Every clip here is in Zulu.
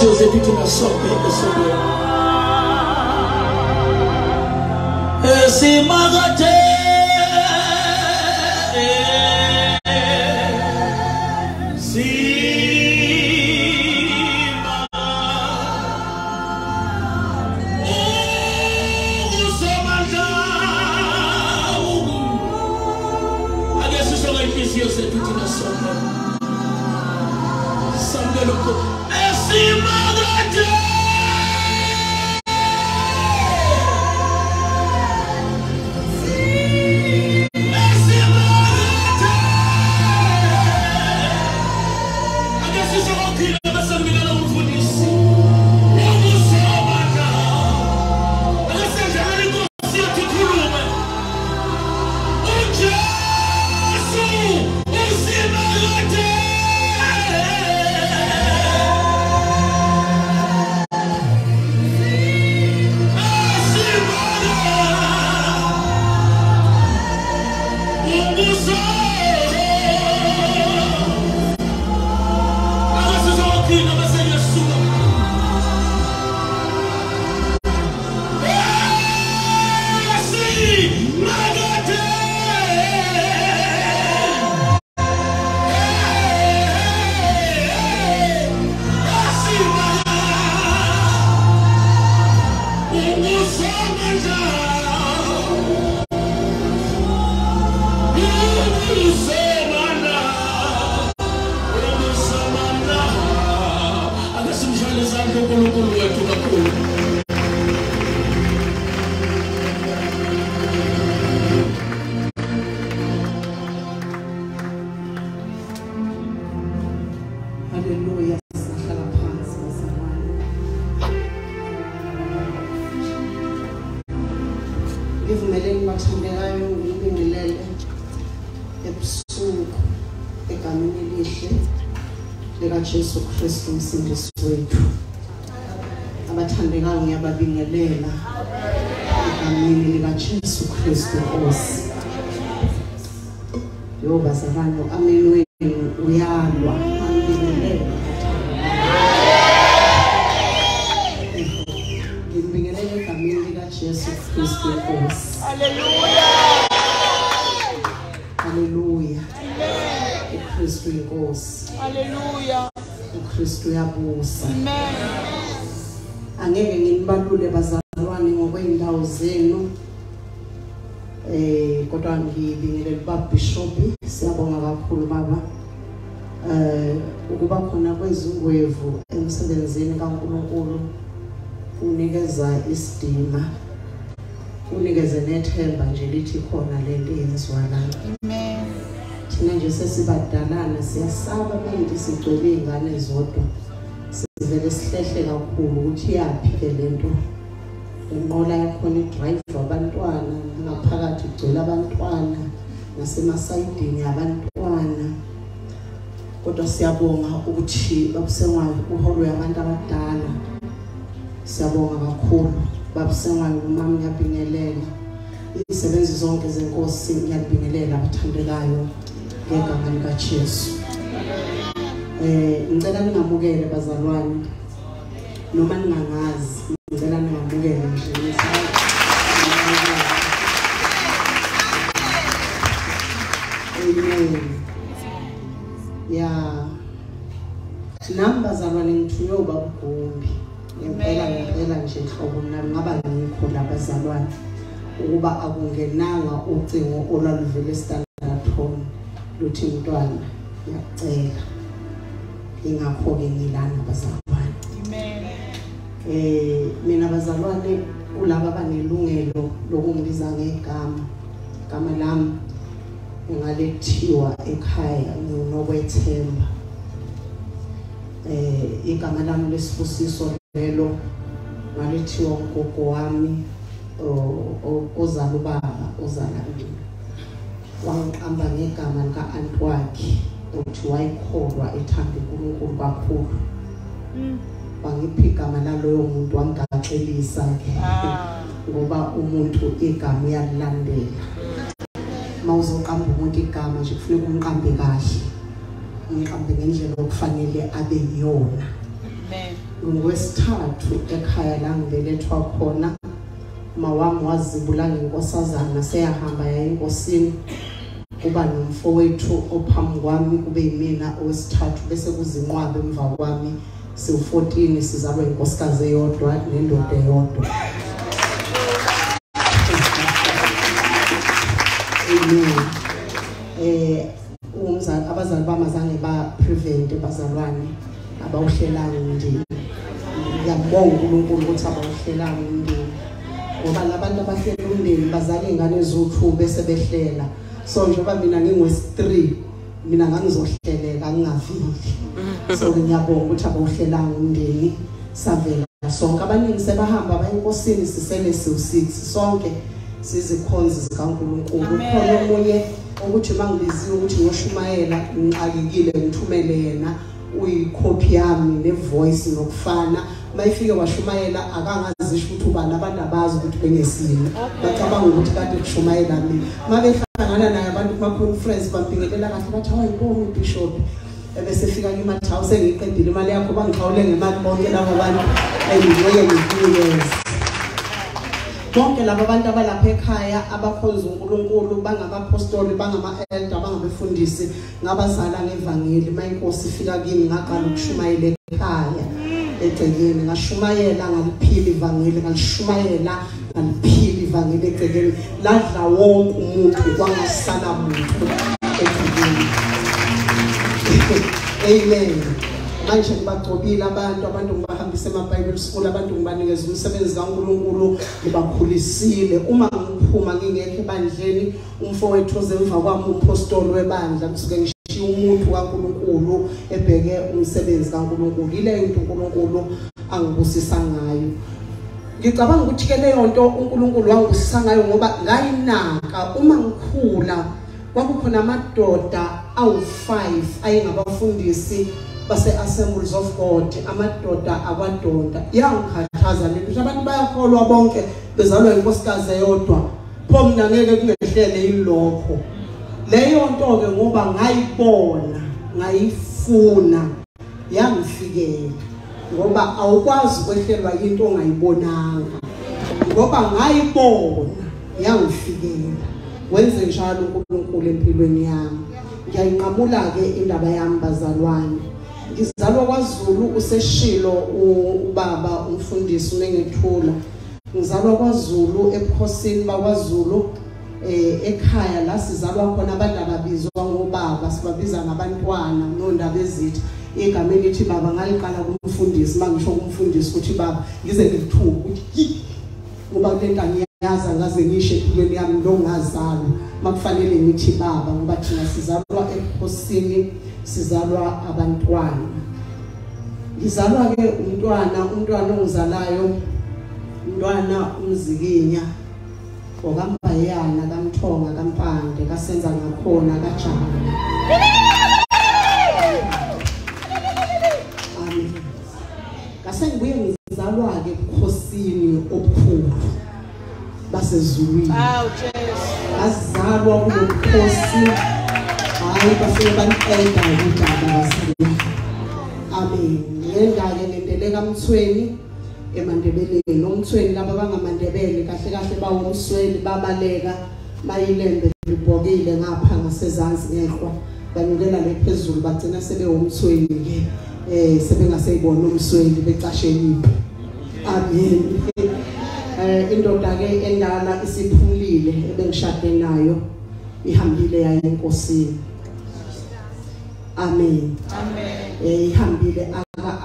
Dios de ti que nos sorprende, Señor. Ese magate. Siyasaba manje sigcwele izingane zodwa. Sivele sihlehle kakhulu ukuthi yaphi ke lento inqola yakhona idrive abantwana ngaphakathi igcwele abantwana nasemasayidini abantwana kodwa siyabonga ukuthi babusengwayo uholwe abantu abadala. Siyabonga kakhulu babusengwayo umama ngiyabingelela izisebenzi zonke zenkosi ngiyabingelela abathandekayo ngegama lika Jesu eh ngicela ningamukele bazalwane noma ningangazi ngicela ningamukele nje Amen. Yeah. Nami bazalwane ngithunywe ubaba uGumbi. Ngempela Amen. ngempela nje hlobo nami ngaba ngikho labazalwane ukuba akungenanga ucingo olwaluvele standard home luthi mntwana ngiyacela. Ingakho ke ngilana bazalwane Amen. eh mina bazalwane kulaba abanelungelo lokungibiza ngegama igama lami ngalethiwa ekhaya nginokwethemba eh igama lami lesibusiso lelo ngalethiwa ugogo wami o- o- ozala ubaba ozala mina wangiqamba ngegama lika anti wakhe uthi wayikholwa ethanda uNkulunkulu kakhulu. Bangiphi igama laloyo muntu wangigaxelisa ke Ah. ngoba umuntu igama uyalilandela mawuzoqamba umuntu igama nje kufanele umqambe kahle umqambe ngendlela okufanele abe yiyona. Amen. ngwesithathu ekhaya la ngibelethwa khona mawami wazibula ngenkosazana seyahamba yayinkosini kuba nomfowethu ophambi kwami kube yimina owesithathu bese kuzinqwabe emva kwami siwu14 sizalwa inkosikazi eyodwa nendoda eyodwa Amen. Eh umzali abazali bamazange ba prevent bazalwane abawuhlelanga umndeni. Ngiyabonga uNkulunkulu ukuthi abawuhlelanga umndeni. Ngoba labantu abahlela umndeni bazala izingane eziwu2 bese behlela. So njengoba mina ngingwesi3 mina ngangizohleleka ngingavili. So ngiyabonga ukuthi abawuhlelanga umndeni savela. Sonke abaningi sebahamba bayenkosini sisele siwu6 sonke sizikhonzi zikaNkuluNkulu. Khona omunye ukuthi mangibiziwe ukuthi ngoshumayela ngixakekile ngithumele yena uyikhophi yami nevoice nokufana. Mayifike washumayela akangazisho ukuthi ubani abantu abazi ukuthi bengesini bacabanga ukuthi kade kushumayela mina mabehlangana naye abantu kuma conference bampingelela kahle bathi hayi inkomo bishop ebese fika kimathi hawu sengiqedile imali yakho. Bangixawule ngemali bonke labo bantu engiyeke nginikeze bonke laba bantu abalapha ekhaya abakhonza uNkulunkulu bangabapostoli bangama-elder bangabefundisi ngabazala ngevangeli. Mayinkosi ifika kimi ngaqala ukushumayela ekhaya. Egcekeni ngashumayela ngaliphila ivangeli ngalishumayela ngaliphila ivangeli egcekeni ladla wonke umuntu kwangasala muntu egcekeni amen. Manje ngibagcobile abantu abantu ngibahambise ema-bible school abantu ngibanikeza umsebenzi kankulunkulu ngibakhulisile. Uma ngiphuma ngingekho ebandleni umfowethu ozemva kwami umpostoli webandla kusuke ngishiye umuntu kankulunkulu ebheke umsebenzi kankulunkulu ile into unkulunkulu angibusisa ngayo. Ngicabanga ukuthi ke leyo nto uNkulunkulu wangibusisa ngayo ngoba ngayinaka. Uma ngikhula kwakukhona amadoda awu5 ayengabafundisi base Assemblies of God. Amadoda akwadonda yangikhathaza le nto abantu bayakholwa bonke bezalwa inkosikazi eyodwa. Pho mina ngeke kungehlele ilokho leyo nto ke ngoba ngayibona ngayifuna yangifikela. Ngoba awukwazi ukwehlelwa into ongayibonanga. Ngoba ngayibona yangifikela. Wenze njalo uNkulunkulu empilweni yami. Ngiyayinqamula ke indaba yami bazalwane. Ngizalwa kwaZulu useshilo ubaba umfundisi unengethula ngizalwa kwaZulu ebukhosini bakwaZulu eh ekhaya la sizalwa khona abantu ababizwa ngobaba sibabiza ngabantwana nondaba ezithi igama elithi baba ngaliqala kumfundisi mangisho kumfundisi ukuthi baba ngize ngithuka ukuthi ngoba kulento angiyaza ngaze ngisho empilweni yami lo ngazalwa. Makufanele ngithi baba ngoba thina sizalwa ebukhosini sizalwa abantwana. Ngizalwa ke umntwana umntwana ongizalayo umntwana umzikinya. Okambayana kamthonga kampande kasenza ngakhona kajana amen. Ngase ngibuye ngizalwa ke ebukhosini obukhulu basezulwini. Aw Jesu. azalwa kulokhosi hayi bafike banqeda udaba basela amen. Ngenda ke ngendeleka mthweni emandebeleni. Nomthweni laba bangamandebele kahle kahle bawumsweni babaleka bayilembe libhokile ngapha ngasezansi ngehwa banyukela lephezulu bagcina sebewumthweni ke eh sebengaseyibona umsweni becasheliwe amen. Eh indoda ke endala isiphumulile ebengishade nayo ihambile yaye enkosini. Amen. Amen. eh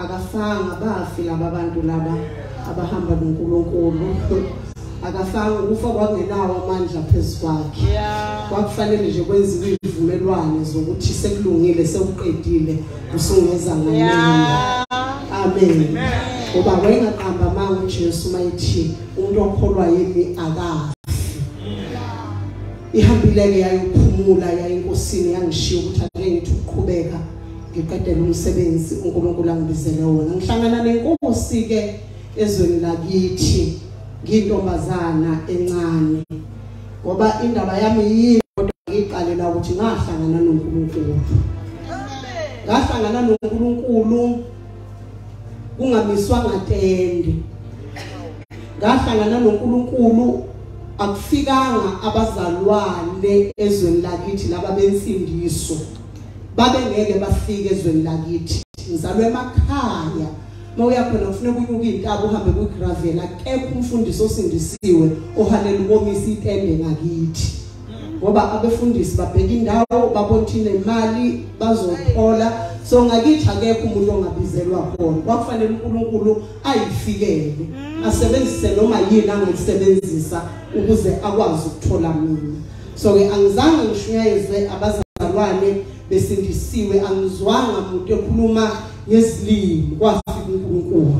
akafanga bafi laba bantu laba abahamba noNkulunkulu. Akafanga ukufa kwangenawo amandla phezukwakhe Yeah. kwakufanele nje kwenziwe izivumelwano zokuthi sekulungile sekuqedile usungeza Yeah. amen. Ngoba wayengaqamba manga uJesu mayithi umuntu okholwa yimi akafi. Ihambile ke yayophumula yayinkosini yangishiya ukuthi ake ngithi ukuqhubeka ngiqedele umsebenzi uNkulunkulu angibizele wona. Ngihlangana nenkosi ke ezweni lakithi ngintombazana encane. Ngoba indaba yami yini kodwa ngiqalela ukuthi ngahlangana noNkulunkulu. Ngahlangana noNkulunkulu kungamiswanga tende ngahlangana noNkulunkulu akufikanga abazalwane ezweni lakithi laba bensindiso. Babe ngeke bafike ezweni lakithi. Ngizalwe emakhaya. Mawuya khona kufuneka unyuke intaba uhambe kugravel akekho umfundisi osindisiwe ohalela ukomisa itende ngakithi. Ngoba abefundisi babheka indawo babothina imali bazothola so ngakithi akekho umuntu ongabizelwa khona kwakufanele uNkulunkulu ayifikele asebenzise noma yini angayisebenzisa ukuze akwazi ukuthola mina. So ke angizange ngishunyayezwe abazalwane besindisiwe angizwanga umuntu ekhuluma ngezilimi kwafika uNkulunkulu.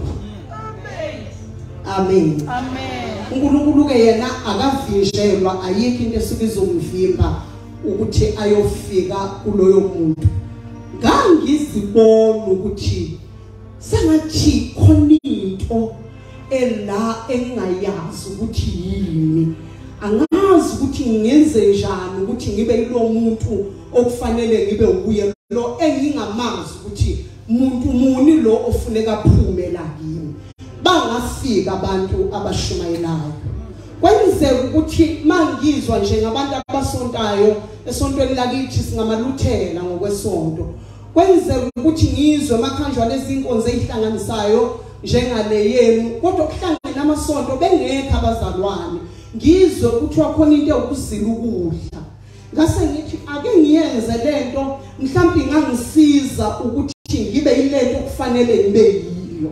Amen. Amen. uNkulunkulu ke yena akavinjelwa ayikho into esuke izomvimba ukuthi ayofika kuloyo muntu. Ngangizibona ukuthi sengathi khona into ela engayazi ukuthi yini. Angazi ukuthi ngenze njani ukuthi ngibe yilo muntu okufanele ngibe uye lo engingamazi ukuthi muntu muni lo ofuneka aphume la kimi. Bangafika abantu abashumayelayo. Kwenzeka ukuthi mangizwa nje ngabantu abasontayo esontweni lakithi singamaluthela ngokwesonto. Kwenzeka ukuthi ngizwe makhanjwa lezi inkonzo ezihlanganisayo njengale yenu kodwa kuhlangene amasonto bengekho abazalwane. Ngizwe ukuthi wakhona into yokuzila ukudla. Ngase ngithi ake ngiyenze lento mhlawumbe ingangisiza ukuthi ngibe yilento okufanele ngibe yiyo.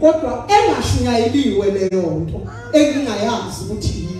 Kodwa engashunyayeliwe leyo nto engingayazi ukuthi yini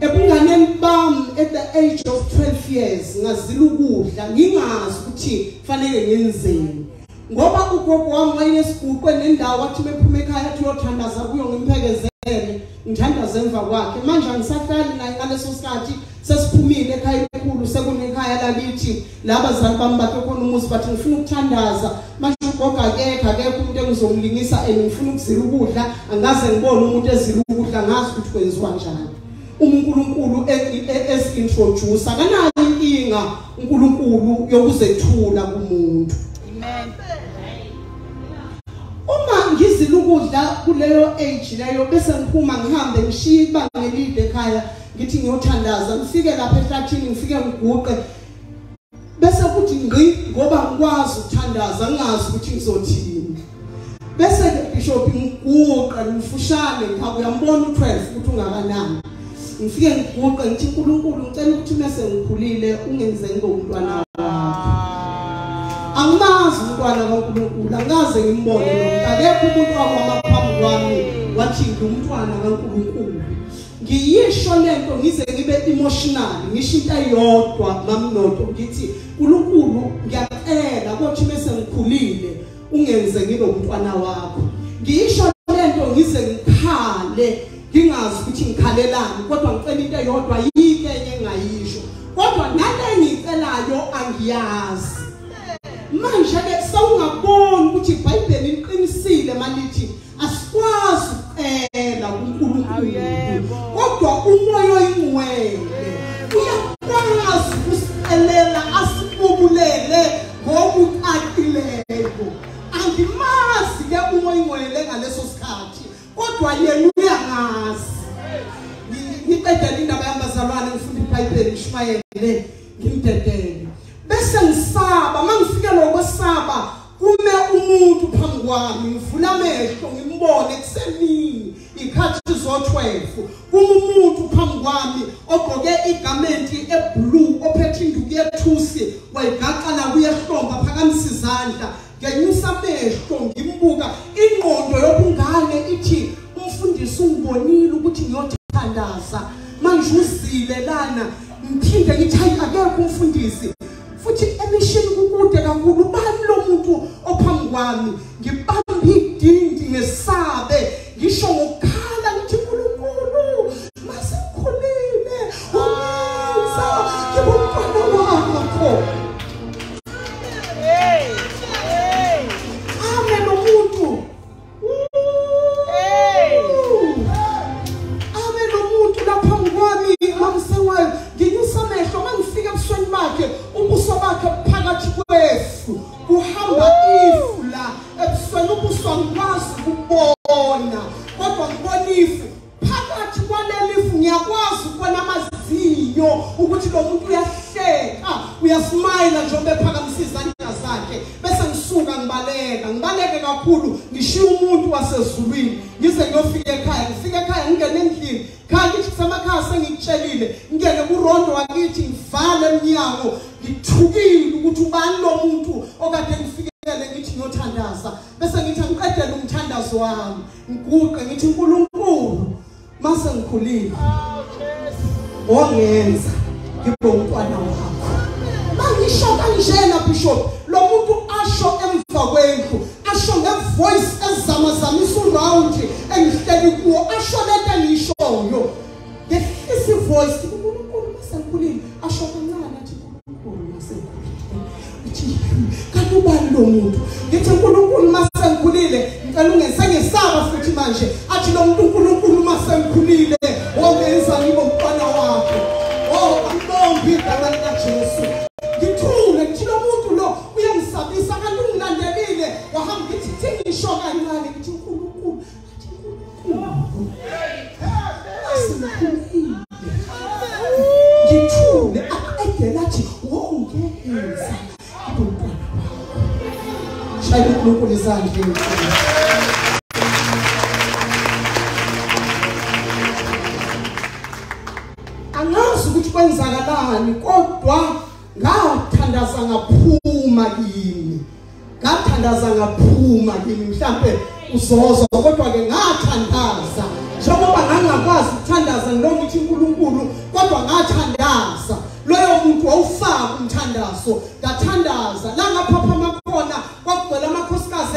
ebunganeni bami at the age of 12 years ngazila ukudla ngingazi ukuthi fanele ngenzeni. Ngoba ugogo wami wayenesiguqwe nendawo wathi bephuma ekhaya athi uyothandaza kuyo ngimphelekezele ngithandaza emva kwakhe. Manje angisahlali naye ngaleso sikhathi sesiphumile ekhaya enkulu sekunekhaya lakithi. Labazali bami bakhe khona umuzi bathi ngifuna ukuthandaza. Manje ugogo akekho akekho umuntu engizomlingisa and ngifuna ukuzila ukudla. Angaze ngibone umuntu ezila ukudla ngazi ukuthi kwenziwa njani. uNkulunkulu esintroduce akanayo inkinga uNkulunkulu yokuzethula kumuntu. Amen. uma ngizila ukudla kuleyo age leyo bese ngiphuma ngihambe ngishiya ibanga elide ekhaya ngithi ngiyothandaza ngifike lapha ehlathini ngifike ngiguqe bese kuthi ngqi ngoba ngikwazi ukuthandaza ngingazi ukuthi ngizothini. Bese ke bishop ngiguqa ngifushane ngaba uyambona u12 ukuthi ungakanani? Ngifike ngiguqe ngithi uNkulunkulu ngicela ukuthi mase ngikhulile ungenze ngibe umntwana wakho angimazi umntwana kaNkulunkulu angaze ngimbone lo akekho umuntu wakwamaphambi kwami wathi ngumntwana kaNkulunkulu. Ngiyisho lento ngize ngibe emotional ngisho into eyodwa mamnodo ngithi uNkulunkulu ngiyacela ukuthi bese ngikhulile ungenze ngibe umntwana wakho. Ngiyisho lento ngize ngikhale ngingazi ukuthi ngikhalelani kodwa ngicela into eyodwa yike enye engayisho kodwa nale ngicelayo angiyazi. Manje ke sawungaboni ukuthi iBhayibheli liqinisile malithi asikwazi ukucela kuNkulunkulu Yebo. kodwa umoya oyingcwele.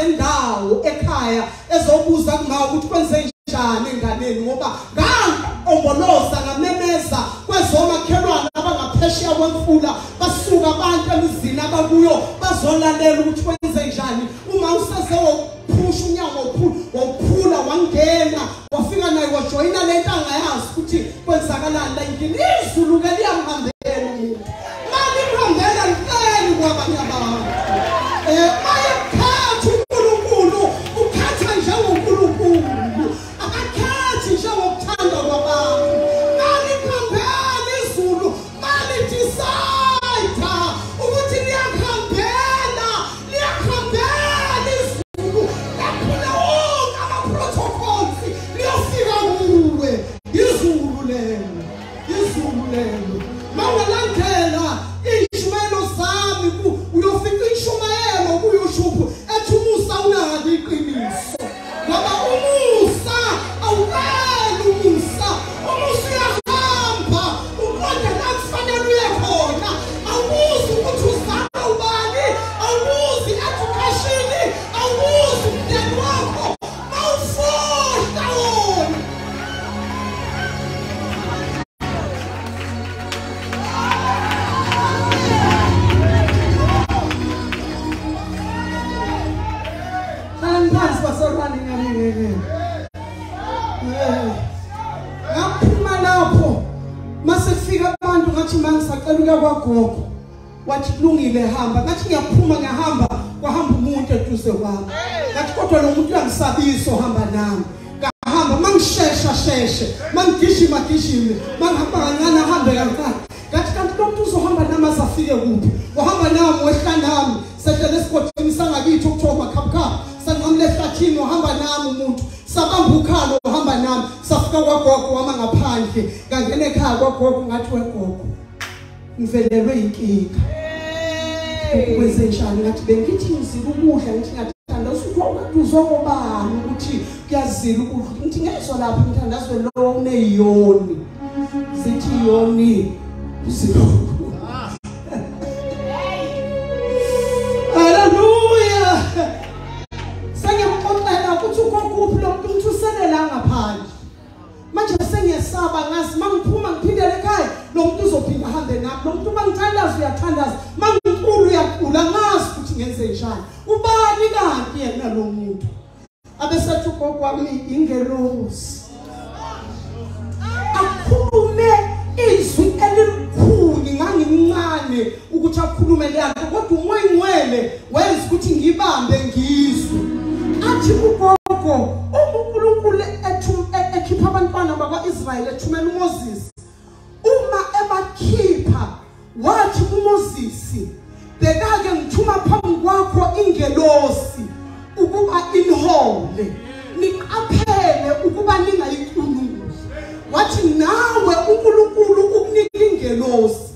zendawo ekhaya ezobuza kungawo ukuthi kwenze njani enganeni ngoba ngangqomboloza ngamemeza kwezomakhelwane abangaphesheya kwemfula basuka abantu emizini abakuyo bazolalela ukuthi kwenze njani. Uma useze wokuphusha unyawo wokuphula wokuphula wangena wafika naye wajoyina le nto angayazi ukuthi kwenzakalani. La ngini izulu ke liyamhambela. knows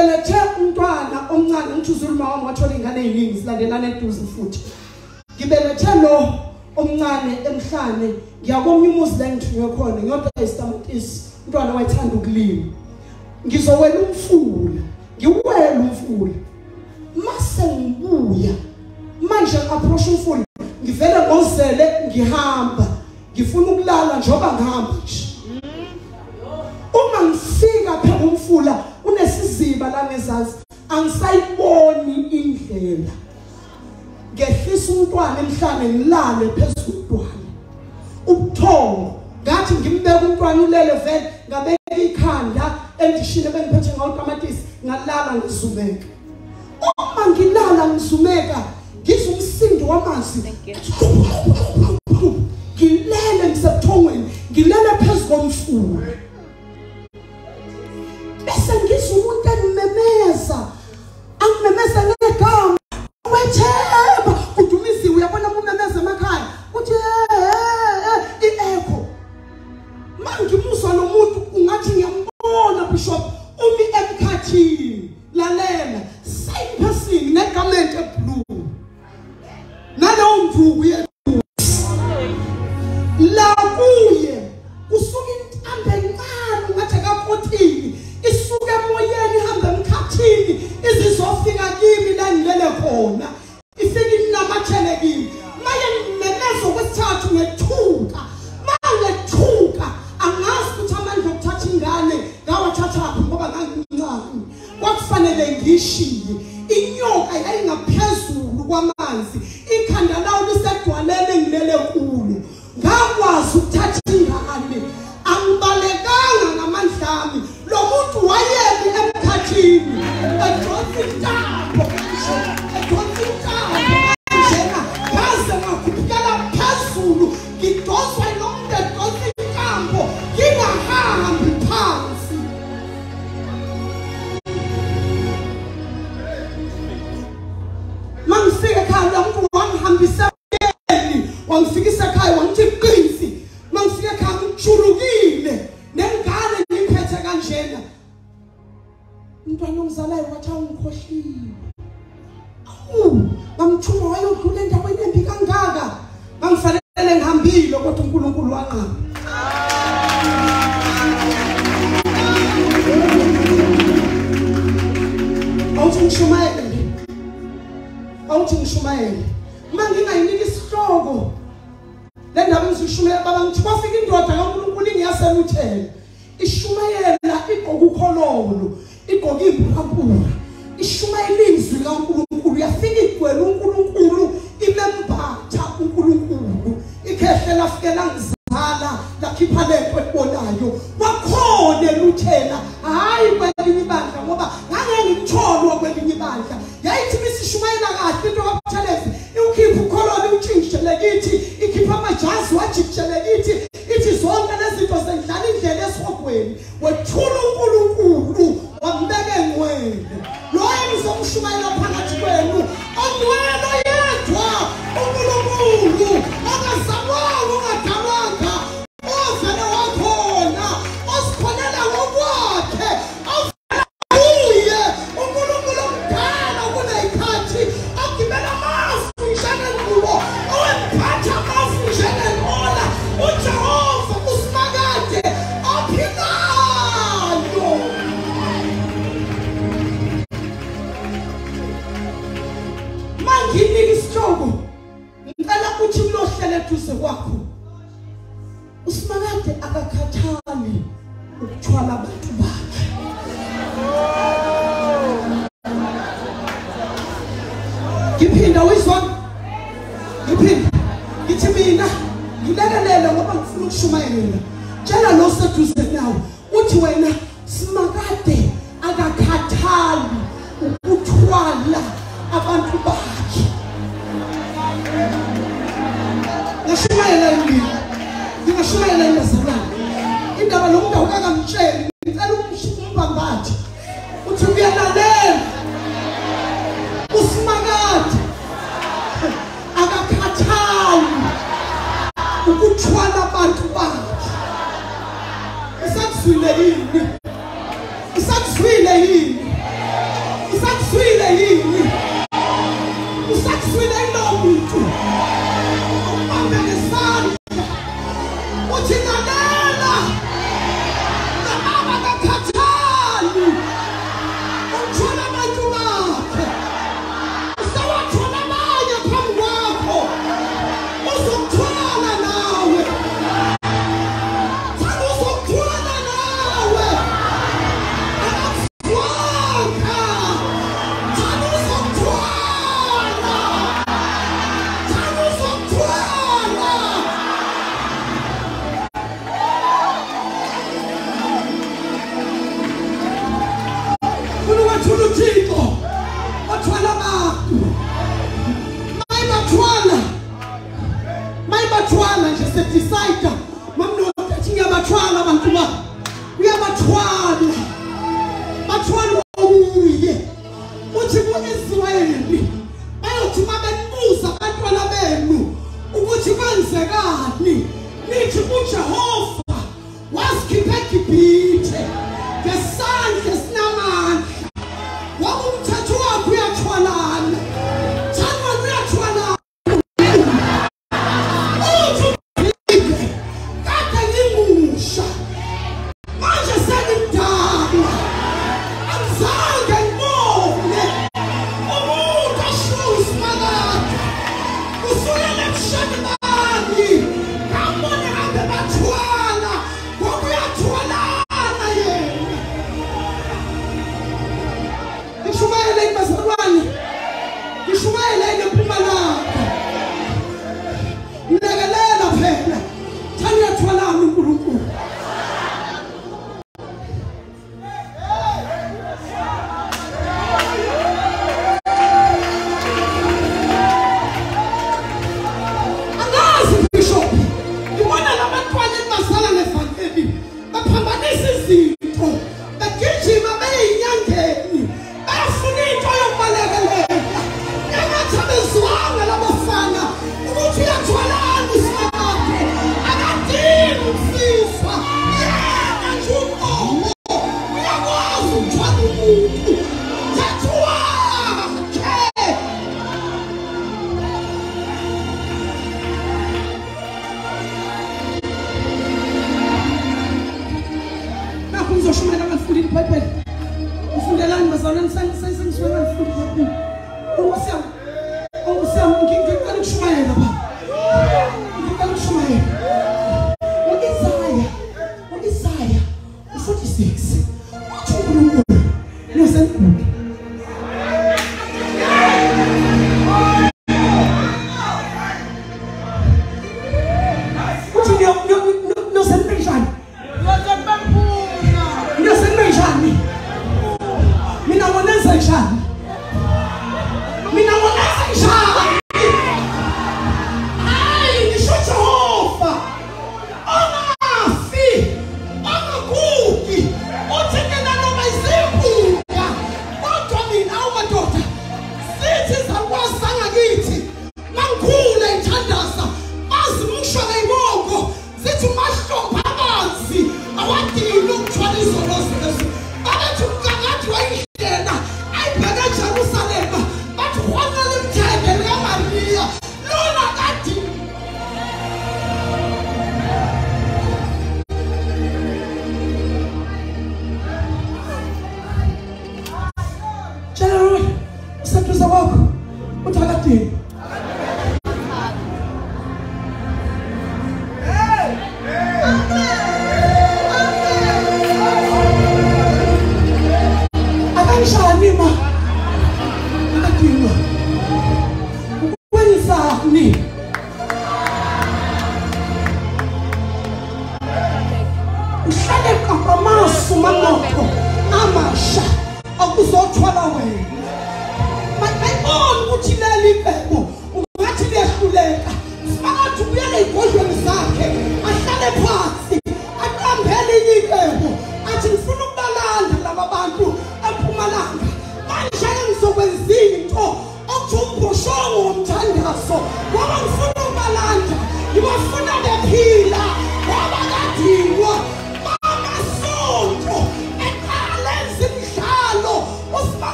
ngibelethe umntwana omncane ngithi uzuluma wami wathola iy'ngane ey'ningi silandelana eduze futhi. Ngibelethe lo omncane emhlane ngiyakomnye umuzi la engithunywe khona ngiyodwa isitamotisi umntwana wayethanda ukulima. Ngizowela umfula ngiwela umfula. Mase ngibuya manje ngi-approache umfula ngivele ngozele ngihamba ngifuna ukulala njengoba ngihamba nje. Uma ngifika phela umfula unesiziba la ngezansi angisayiboni indlela. Ngehlisa umntwana emhlane ngilale phezulu kwami ubuthongo. Ngathi ngimbeka umntwana ulele vele ngabeka ikhanda endishini bengiphethe ngawutamatisi ngalala ngizumeka. Uma ngilala ngizumeka ngizwa umsindo wamanzi. Ngilele ngisebuthongweni ngilele phezu komfula. bese ngizwa umuntu animemeza angimemeza ngegama. Wethemba udumisiwe uyabona umemeza emakhaya? Uthi i-echo. Mangimuzwa lo muntu ungathi ngiyambona bishop. Umi emkhathini. Lalela. Same person negamenti eblue nalowo mvuku yena izizofika kimi la ngilele khona. Ifike inamathele kimi. Maye ngimemezo kwesithathu ngethuka. Mangethuka angazi ukuthi amandla okuthatha ingane ngawathathaphi ngoba ngangincane kwakufanele ngishiye inyoka yayingaphezulu kwamanzi. Ikhanda lawo lisedwaleni engilele kulo. Ngakwazi ukuthatha ingane. Angibalekanga ngamandla ami lo muntu wayemi emkhathini. Edonsa intambo kanje edonsa intambo kanjena ngaze ngakhuphukela phezulu. Ngidonswa yilo muntu edonsa intambo ngingahambi phansi. Mangifika ekhaya lo muntu wangihambisa wangifikisa ekhaya wangithi qinsi umntwana omzalayo wathi awungikhohliwe awu ngamthuma wayodlula endaweni embi kangaka. Ngangifanele ngihambile kodwa unkulunkulu wanqaba. Awuthi ngishumayele. Awuthi ngishumayele. Uma ngingayinika isihloko le ndaba engizishumayela baba ngithi kwafika indoda kankulunkulu ingiyaseluthela ishumayela igqoka ukhololo igqoka imburampura ishumayela ilizwi kankulunkulu yafika igcwele unkulunkulu imembatha unkulunkulu. Ikhehle lafike langizala lakhipha lento ebonayo. Kwakhona eluthela hhayi kwelinye ibandla ngoba ngangengimtholwa kwelinye ibandla. Yayithi misishumayela kahle into kabuthelezi iwukhipha ukhololo iwutshintshele kithi ikhipha amajazi wajikishele kithi. Ithi zonke lezi zinto zendlala indlela esogweni wethula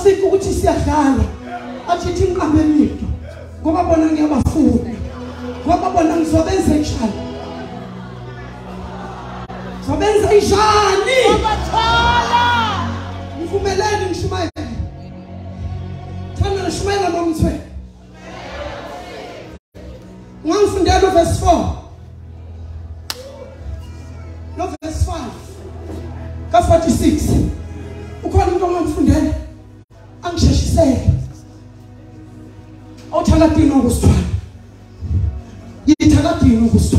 asikho ukuthi siyadlala. Athithi inqabe lido ngoba bona ngiyabafuna. Ngoba bona ngizobenza njani? Zobenza njani? Ngobathola ngivumelani ngishumayele thana nishumayela nomthwe ngangifundela uverse 4 no verse 5 ka 46 itandatu n'ubuswa itandatu n'ubuswa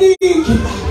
baningi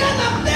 Get the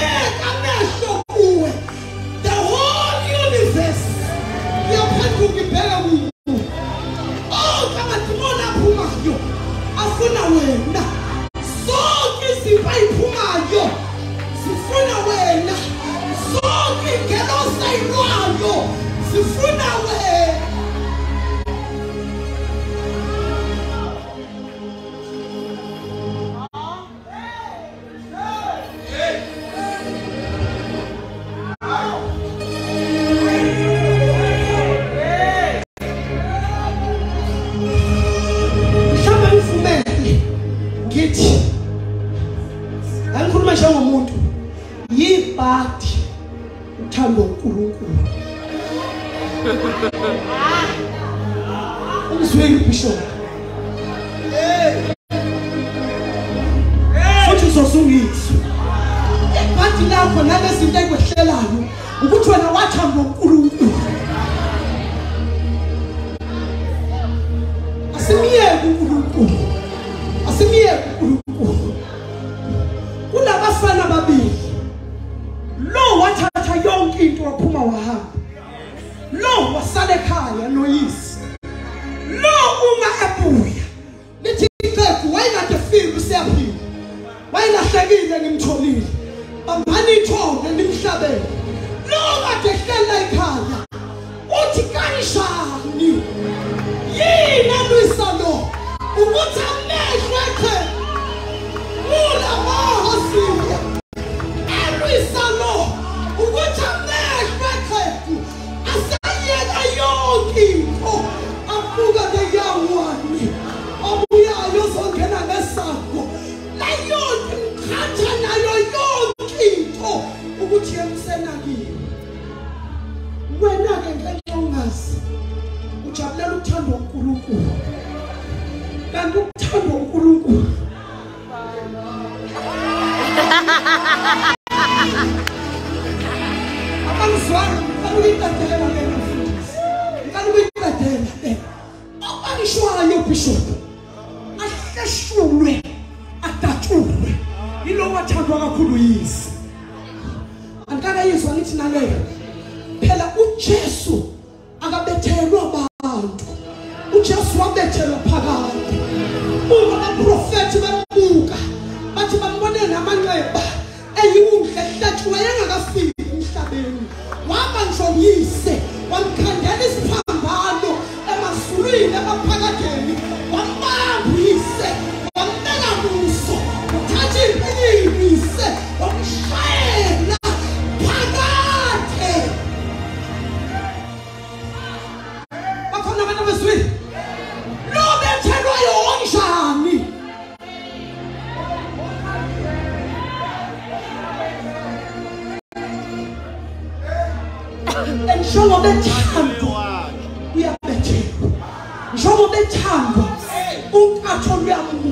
wopatɔ wia mu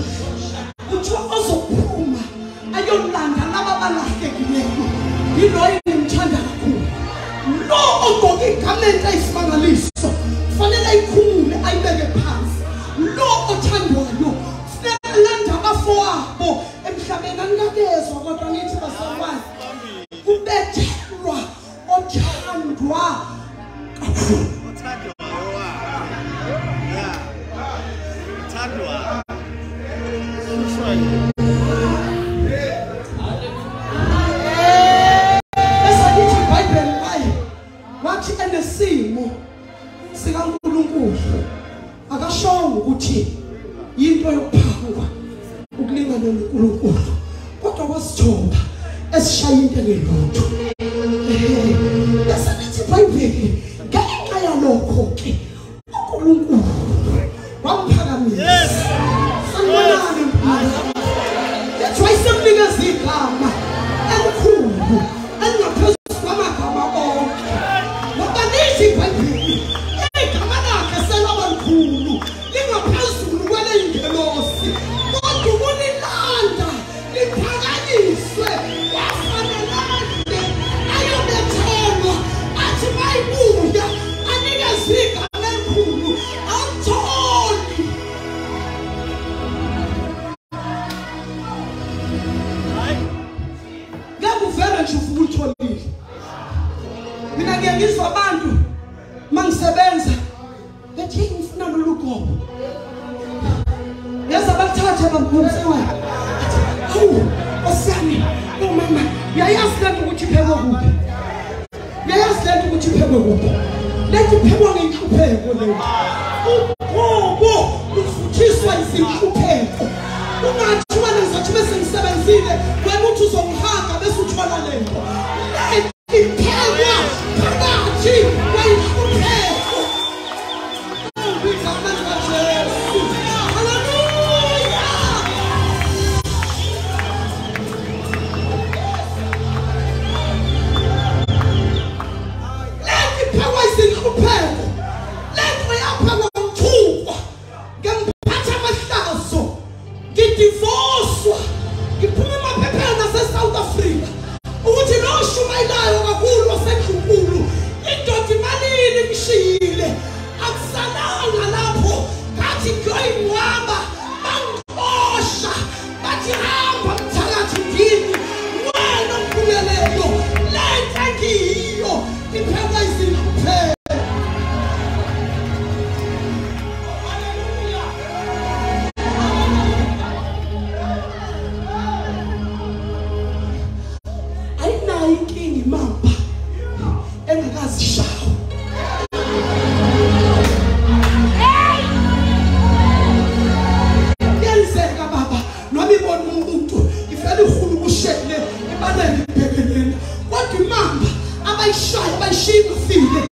vai, vai encher filho.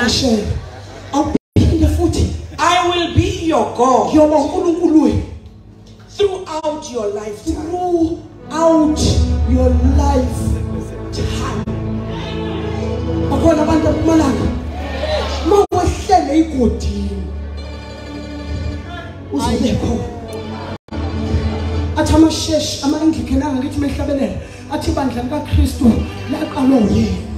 Hashem. I will be your God throughout your life, Throughout your lifetime. Bakhona abantu abumalanga. Mawuhlele igodini. Uzobe khona. athi amasheshi ama-anglican angakithi mehlabelela athi bandla likaKristu laqalwa uyena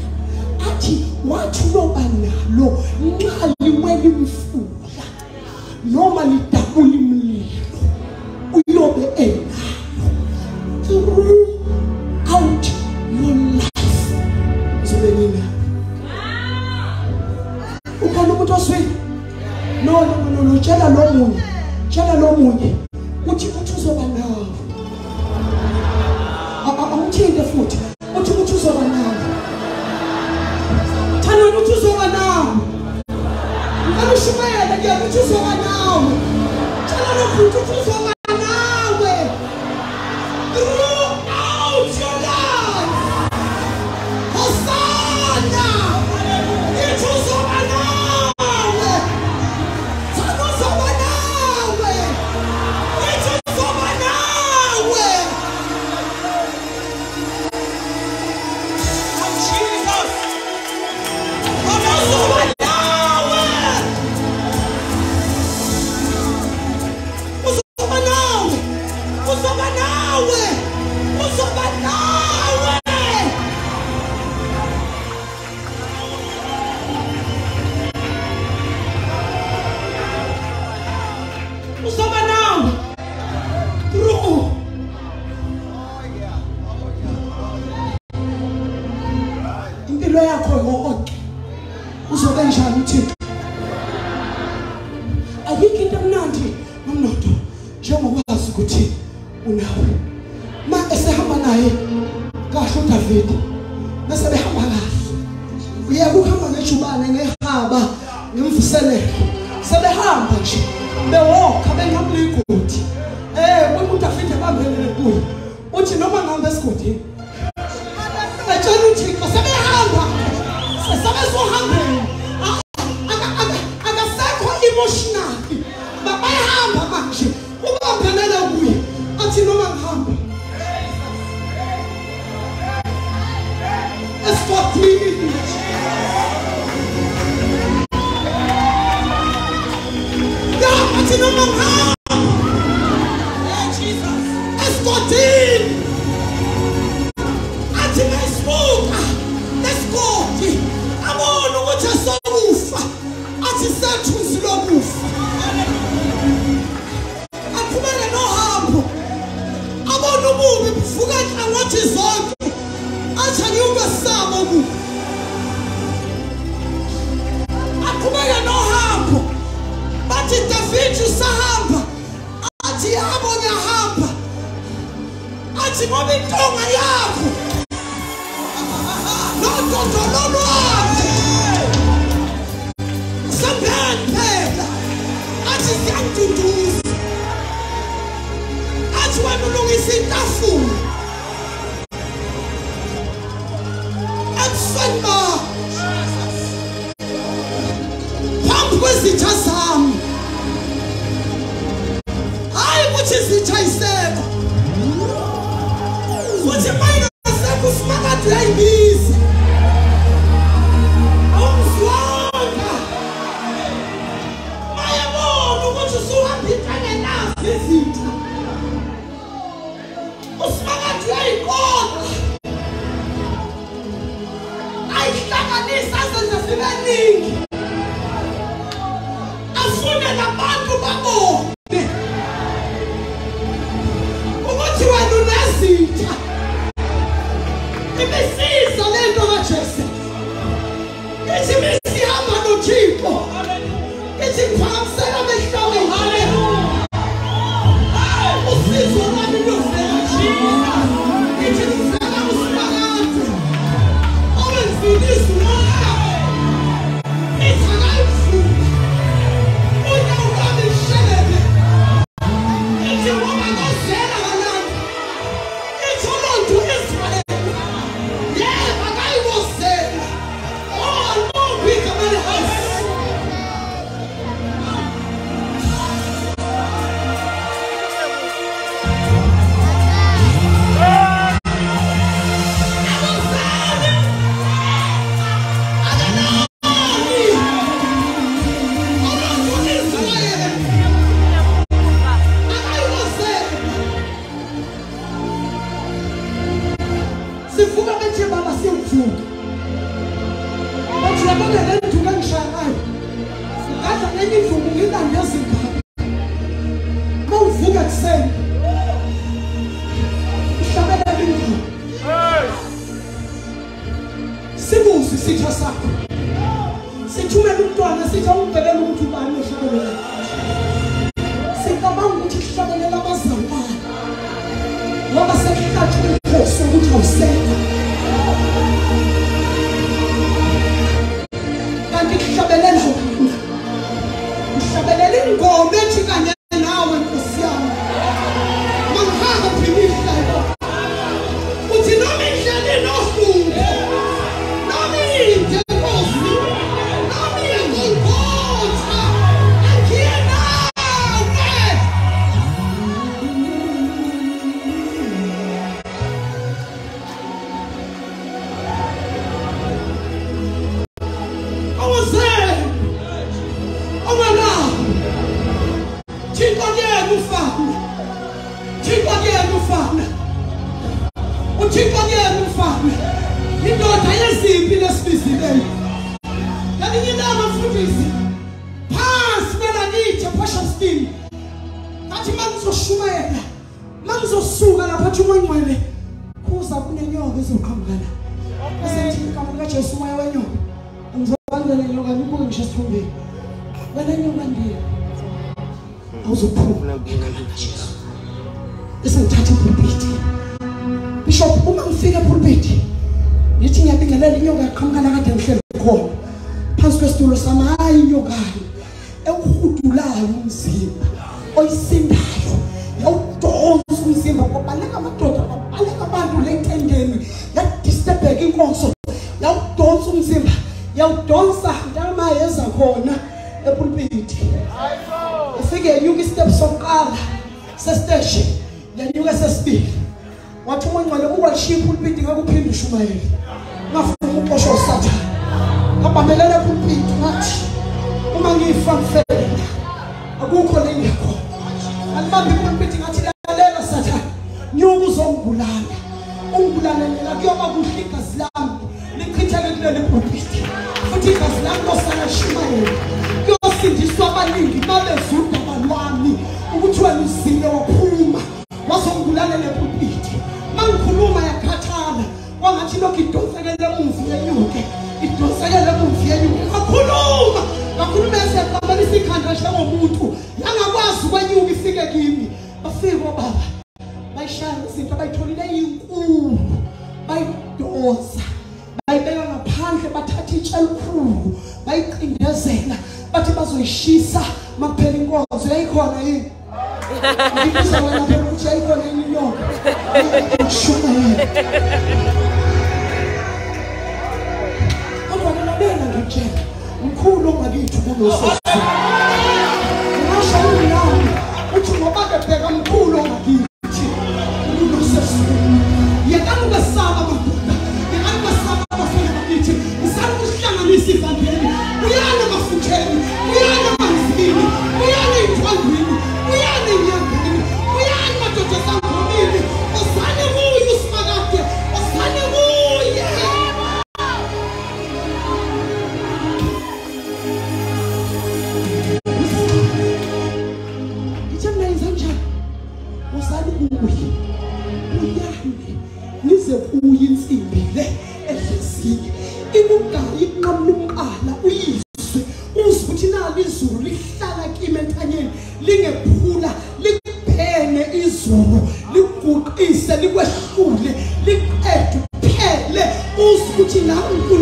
athi watshuloba nalo nxa limele mfula noma lidabula imlilo uyobe enalo throughout your life. Zobe nina. Ukhona umuntu oswini no no no no tshela lo munye tshela ngigibela inyoka yaqhamukana kade ngihleli khona. Phansi kwesitulo sami hayi inyokayo ewuhudulayo umzimba oyisindayo. Yawudonsa umzimba kwabaleka amadoda kwabaleka abantu letendeni yadistebheka inkonzo yawudonsa umzimba yawudonsa ntama yeza khona epulpiti. Ifike yenyuka isitephu sokuqala sesiteshi yanyuka sesibili. Wathi umangcwele ukwalishiya ipulpiti ngakuphinda ushumayele. ngafuna umosho osatha ngabambelele kumpinto ngathi uma ngifa ngifele akukho lengekho alibambe kumpinto ngathi lalela sathane nyuka uzongibulala. Ungibulale mina kuyoba kuhle igazi lami. Lichitheke kuleli pulpit futhi igazi lami losana shumayela kuyosindiswa abaningi babezwa udaba lwami ukuthi wena uzile waphuma wazongibulala le pulpit mangikhuluma kwangathi lokhu idonsekele emuvi yenyuke idonsekele emuvi yenyuke ngakhuluma ngakhuluma yaseqabelisa ikhanda njengomuntu yangakwazi ukwenyuka ifike kimi. Bafike obaba bayishaya izinto abayitholile inkulu bayidosa bayibeka ngaphandle bathatha itshe elikhulu bayiqindezela. Bathi bazoyishisa makuphela inkonzo yayikhona yini? Ngibiza wena phela ukuthi yayikhona yini inyoka? Ushumele kodwa ke labela ngitshela mkhulu ongakithi kunosesi ngasho unami uthi ngoba kebheka mkhulu ongakithi kunosesulu yekani ukwesaba nize kuye insimbi le ehleziyo ibugayi inqamula umqala uyizwe. Uzwe ukuthi nalo izulu lihlala kimi entanyeni lingephula likubhene izulu liguqise likwehlule liqede kuphele. Uzwe ukuthi nami unkulunkulu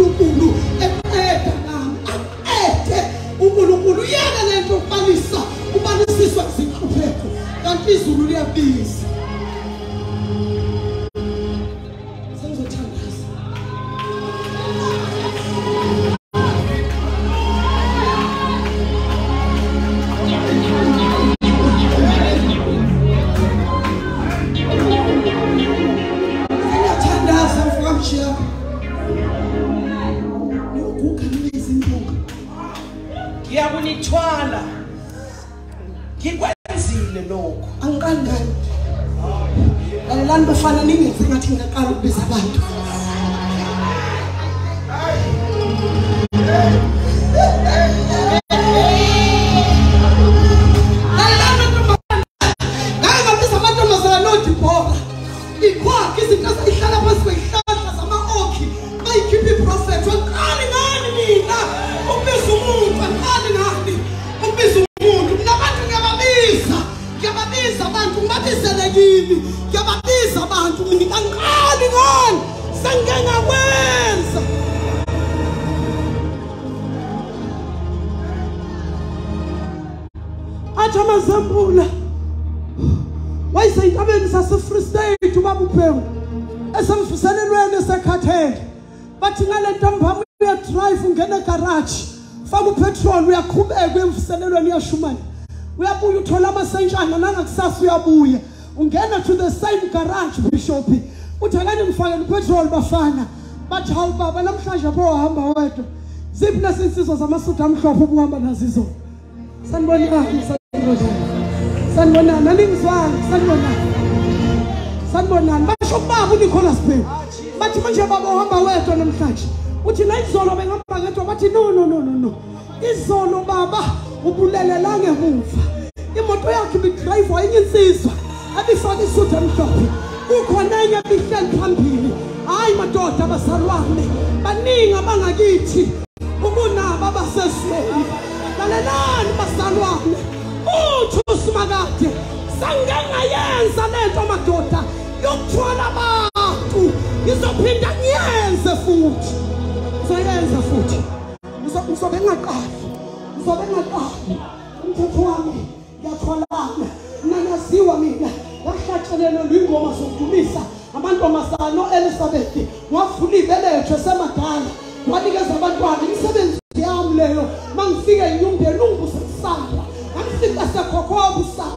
upetrol bafana bathi hawu baba namhlanje abohamba wedwa. Ziphi lezi nsizwa zamasutha amhlophe obuhamba nazo izona sanibonani sanibonani sanibonani aningizwanga sanibonani sanibonani basho kubaba unicholas bhewu bathi manje baba uhamba wedwa namhlanje. Uthi la izolo bengihamba ngedwa bathi no no no no no. Izolo baba ubulelelela ngemuva. Imoto yakhe ibidrayiva enye insizwa. Abifake isutha emhlophe. Kukhona enye ebihleli phambili. Hayi madoda abazalwane baningi abangakithi. Ukunabo abasesweni lalelani bazalwane uthi usimakade sangengayenza lento madoda. Yokuthwala abantu. Ngizophinda ngiyenze futhi. Ngizoyenza futhi. Ngizo- ngizobe ngaqali ngizobe ngaqali umthetho wami ngiyatholana nanyaziwa mina ngahlatshelelwe lwingoma zokudumisa. amantombazana noelisabeth wavula ibeletho esemadala. Wanikeza abantwana imisebenzi yam leyo. Mangifike inyumbela ungibuse kusala angifice sekhokhoba usala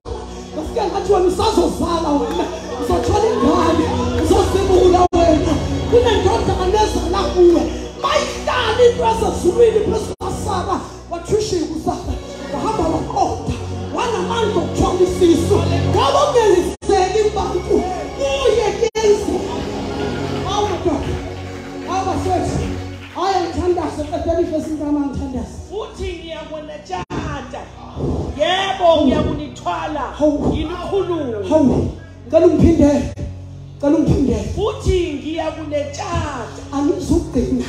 ngafike ngathi wena usazozala wena. Uzothola ingane. Uzosibula wena. Kunendodana ezala kuwe. Bayihlala into ezezulwini phezu kwasala wathushiye kusala wahamba waqoda wanamandla ngiqeda ifesi kama ngithandaza futhi ngiyakunetshada yebo ngiyakunithwala. Ngilikhuluma ngicela ungiphindele ngicela ungiphindele futhi ngiyakunetshada angizukugcina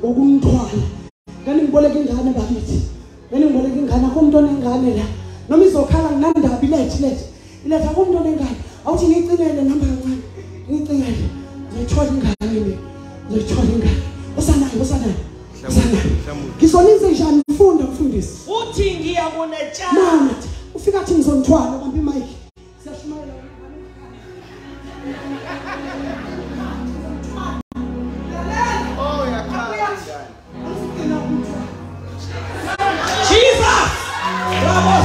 ngokumthwala ngani ngiboleka ingane bakithi. Ngani ngiboleka ingane. Akho umuntu onengane la. Noma izokhala nginandaba ilethi lethi ilethi akho umuntu onengane awuthi ngiyicinele namba kancane. Ngiyicinele ngizoyithola ingane mina ngizoyithola ingane. Osanayo osanayo ngizonize njani ufunda mfundisi uthi ngiyakunetshana mama ufika athi ngizonithwala kambe imike Jesus! Bravo!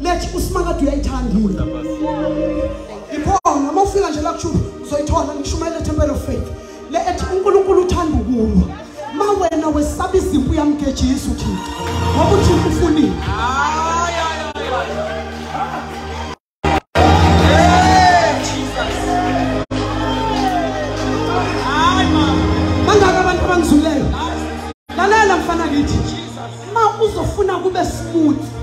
lethi usimakade uyayithandula ikhona uma ufika nje la kushuphi uzoyithola ngishumayela ethempel of faith. Le ethi unkulunkulu uthanda ukulwa ma wena wesaba izimpu uyamgejisa uthixo ngoba uthixo ufunile. Lalela mfana kithi. Ma uzofuna kube smooth.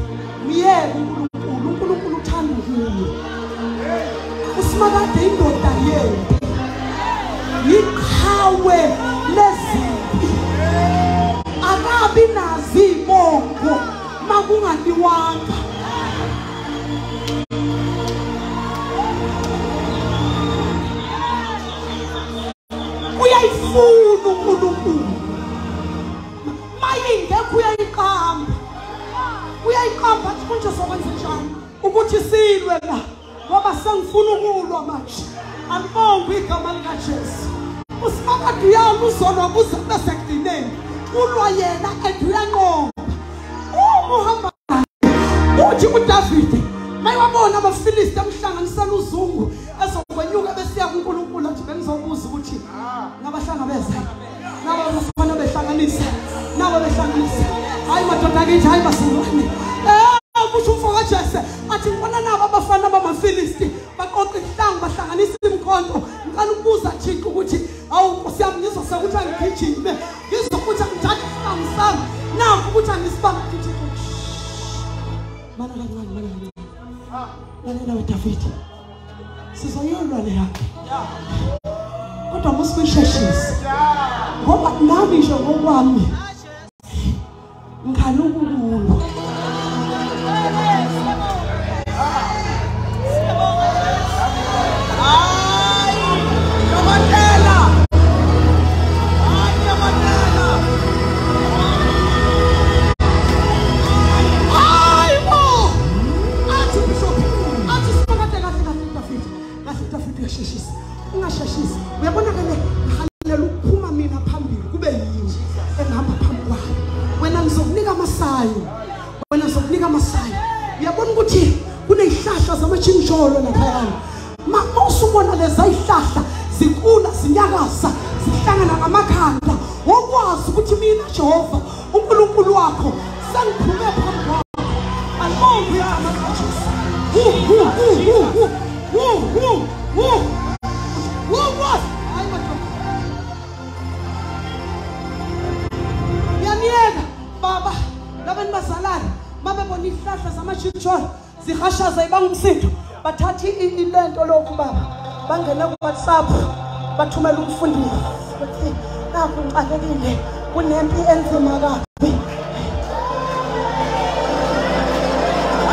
Bathumela umfundisi. Bathi nakho ngixakekile kunempi enzima kabi.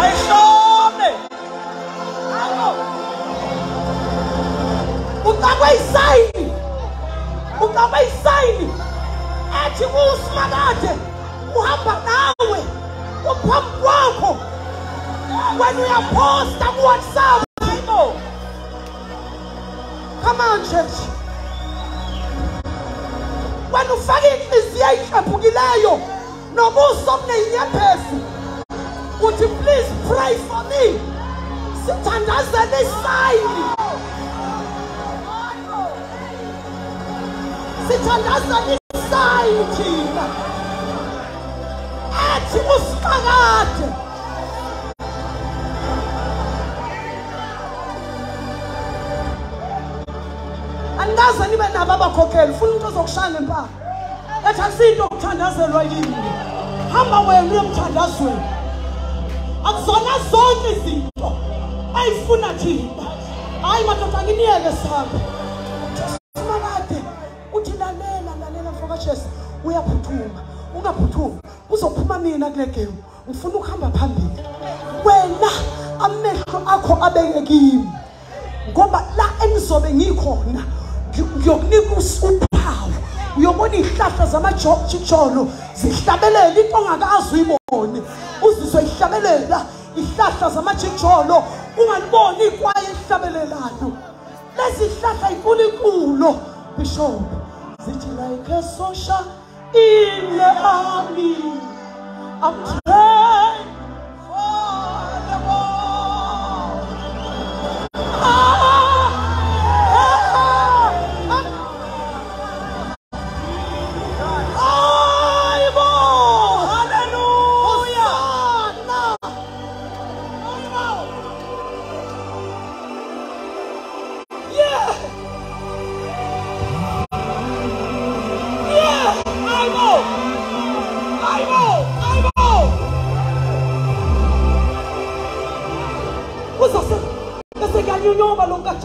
Ayishome! Hawo! ucakwe isayini! Ucakwe isayini! Ethi kusimakade uhamba nawe uphambi kwakho. Wena uyaphosta ku-whatsapp come on church wena ufake inhliziyo eyihlephukileyo nobuso obuneyinyembezi uthi please pray for me. Sithandazele isayini. Sithandazele isayini thina. Ethi usiqakade nibe nabo abakhokheli funa umuntu ozokushaya ngempala ethi akusinto okuthandazelwa yini hamba wena uye emthandazweni. Akuzona zonke izinto ayifuna thina. Hayi madoda nginiyeke sami simakade uthi lalela lalela mfokashesi uyaphuthuma. Ungaphuthumi kuzophuma mina kule game. Ngifuna ukuhamba phambili. Wena amehlo akho abeke kimi. Ngoba la enizobe ngikhona us- uphawu. Uyobona iy'hlahla zamajolo zihlabelela into ongakazi uyibone uzizwe ihlabelela iy'hlahla zamajijolo ungaliboni ikwaye elihlabelelayo lezi hlahla inkulunkulu bishop. Zithi like a social in the army. I'm trained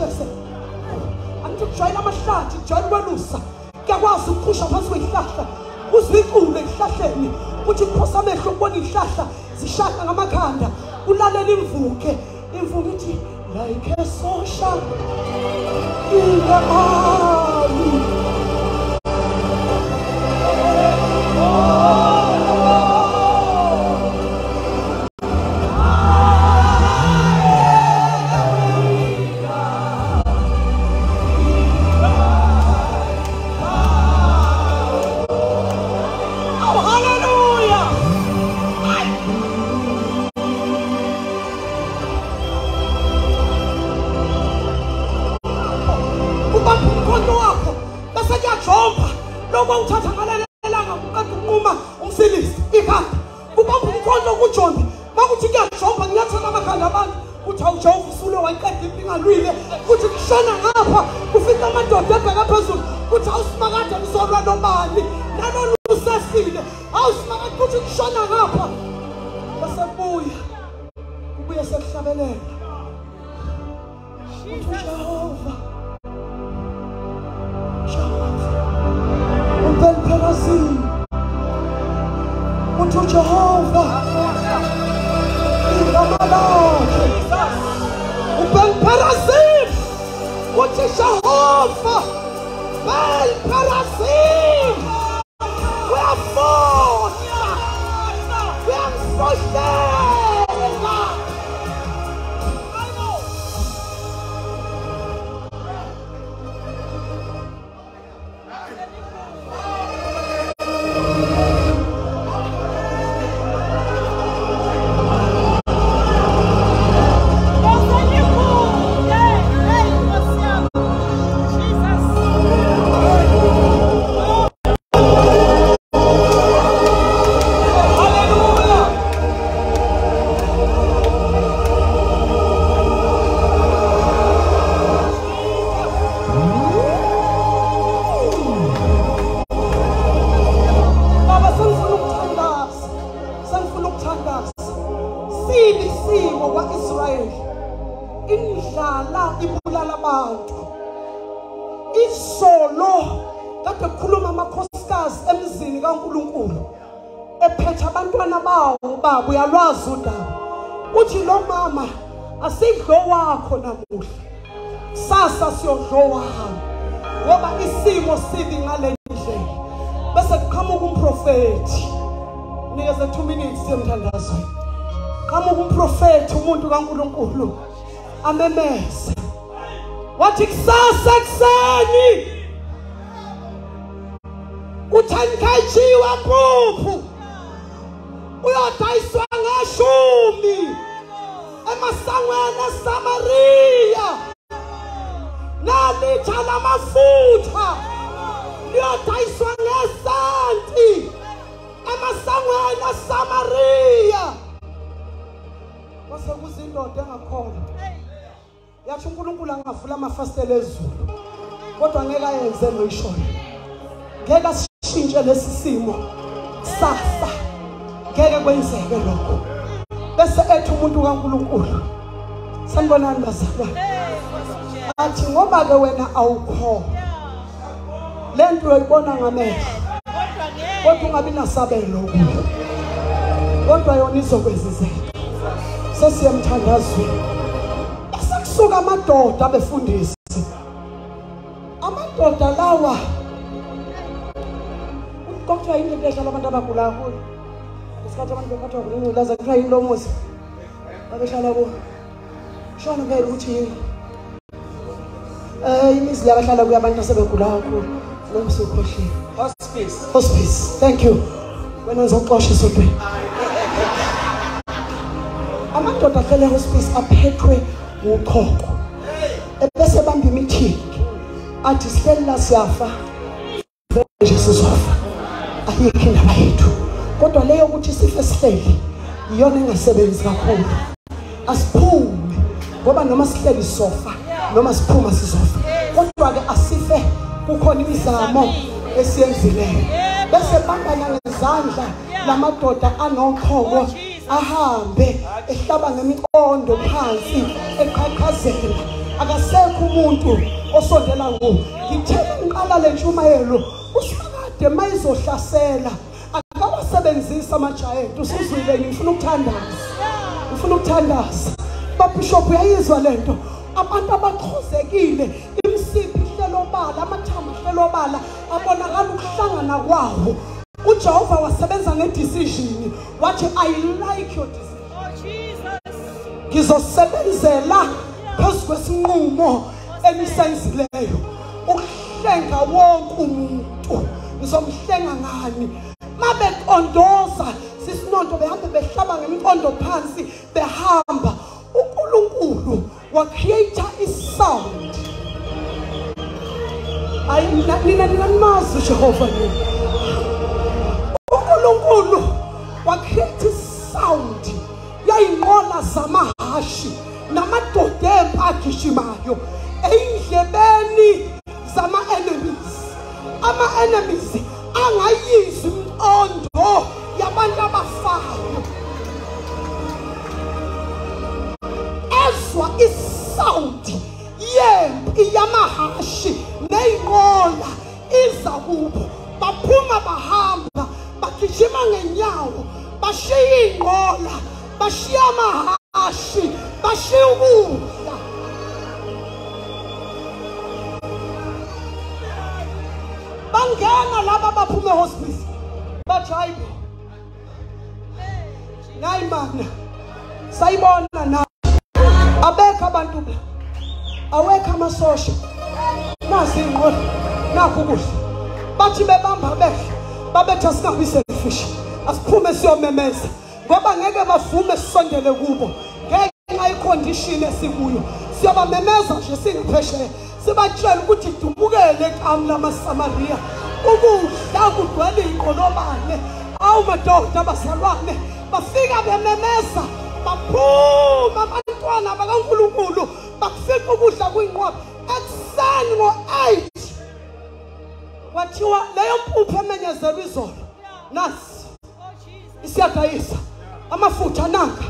kuyanyonyoba lo kajese angithi kujwayela amahlathi kujwayela ukwelusa kuyakwazi ukukhusha phansi kwey'hlahla uzicule ey'hlahleni kuthi kuphosa amehlo ukubona iy'hlahla zishaka ngamakhanda ulalela imvuke. Imvuke ithi like a social in the army. Kushona ngapha besebuya ubuye sekuhlabelela uthi ujehova jehova umpeliphelazini uthi ujehova igama lakhe. Umpeliphelazini uthi jehova beliphelazini 쏜다 me ngoba ke wena awukho lento uyayibona ngamehlo kodwa ungabi nasabelo kuyo. Kodwa yona izokwezizeka sesiyemthandazweni bese kusuka amadoda befundisi amadoda lawa kuthiwa yini into ehlala abantu abagula kakhulu? Isikhathi abantu bephathwa ngululaza kuthiwa yini lomuzi babehlala kuwo. Shona phela ukuthi yini? Um imizi le abahlala kuyo abantu asebegula kakhulu noma usukhohliwe Hospice. hospice. Thank you. Wena ngizoxosha isodweni amadoda ahlele hospice aphethwe uqhoko ebese bamba imithingi athi sihleli la siyafa. Vele nje sizofa ayikho indaba yethu. Kodwa leyo ukuthi sife sihleli iyona engasebenzi kakhulu. Asiphume ngoba noma sihleli sofa noma siphuma sizofa kodwa-ke asife kukhona imizamo esiyenzileyo bese bambana ngezandla lamadoda anoqhoko ahambe ehlaba ngemiqondo phansi eqhaqhazela. Akasekho umuntu osondela kuwo ngithele ngiqala le ntshumayelo usimakade ma izohlasela akawasebenzisa amajayenti usuzwile ngifuna ukuthandaza. Ngifuna ukuthandaza. Babhishophu uyayizwa lento abantu abaxhozekile imsiphi ihlelobala amathambo ihlelobala abonakala ukuhlangana kwawo. Ujehova wasebenza ngedecision. Wathi i like your decision. Ngizosebenzela phezu kwesinqumo enisenzileyo ukuhlenga wonke umuntu. Ngizomhlenga ngani? Mabeqondoza sisinondo behambe behlaba ngemiqondo phansi behamba. Unkulunkulu wacreata isound. Hayi nina nina ninamazi ujehova nina unkulunkulu wakhetha isound yayinqola zamahashi namadoda agishimayo eyindlebeni zama-enemies. Ama-enemies angayizwi imqondo yabantu abafayo. Ezwa isawundi yempi yamahashi neyinqola iza kubo baphuma bahamba bagijima ngenyawo bashiya iy'nqola bashiya amahashi bashiya ukudla. Bangena laba baphuma ehospice bathi hayi bo nayi mana sayibona na abekho abantu ba awekho amasosha. Nasi iy'nqola nakho ukudla. Bathi bebamba behla babethi asingabi selfish asiphume siyomemeza ngoba ngeke bavume sisondele kubo. Ngenxa icondition esikuyo siyabamemeza nje singaphesheya sibatshela ukuthi dubukele kam lamasamariya ukudla kugcwele iy'nqolobane. Awu madoda abazalwane bafika bememeza. Baphuma abantwana bakankulunkulu bakufica ukudla kuyinqoba ekuseni ngo-eight kwathiwa leyo mpuphu emenyezelwa izolo nasi isiyadayisa. Amafutha nanka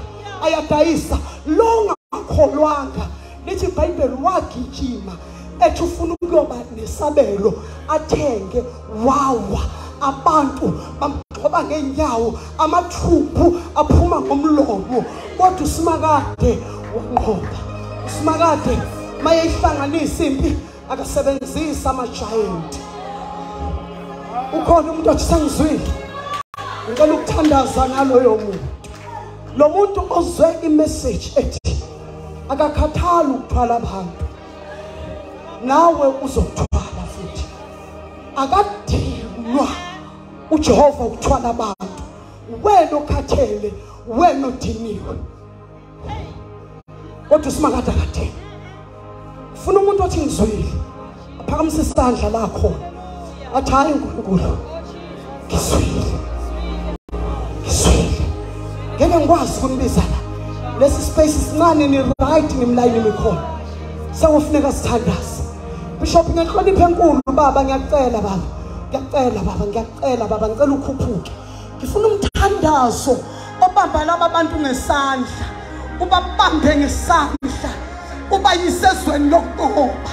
ayadayisa lo ngakholwanga lithi ibhayibheli wagijima ethi ufuna ukuyoba nesabelo athenge wawa. Abantu bamgxoba ngeenyawo amathuphu aphuma ngomlomo kodwa usimakade wanqoba usimakade mayeyihlanganisa impi akasebenzisa amajayenti. Ukhona umuntu othi sengizwile ngicela ukuthandaza ngaloyo muntu. Lo muntu ozwe imessage ethi akakhathali ukuthwala abantu. Nawe uzokuthwala futhi. Akadinwa. Ujehova ukuthwala abantu wena okhathele wena odiniwe kodwa usimakade akadinwa funa umuntu othi ngizwile aphakamisa isandla la khona athi hayi nkulunkulu ngizwile ngizwile. Ngeke ngikwazi ukunibizana lesi space sincane ni right nimlayini mikhona sekufuneka sithandaze. Bishop ngenhlonipho enkulu baba ngiyacela baba. Ngiyacela baba ngiyacela baba ngicela ukhuphuke ngifuna umthandazo obamba laba bantu ngesandla ubabambe ngesandla ubayise ezweni lokuqoba.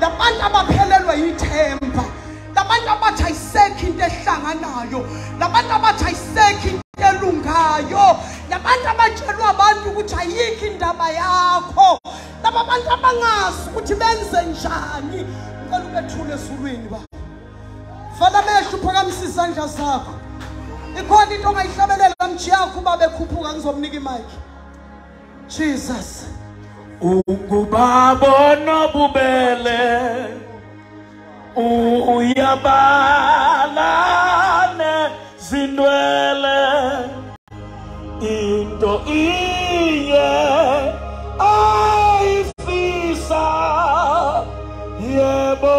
Labantu abaphelelwe yithemba labantu abathi ayisekho into ehlanganayo labantu abathi ayisekho into elungayo labantu abatshelwe abantu ukuthi ayikho indaba yakho. Laba bantu abangazi ukuthi benze njani. Ngicela ubethule ezulwini ba vala amehlo uphakamisa izandla zakho ikhona into ongayihlabelela mji yakho uba bekhuphuka ngizomnika imayiki jesus. Ungubabona bubele uyabalane zindwele. Into inye ayifisa yebo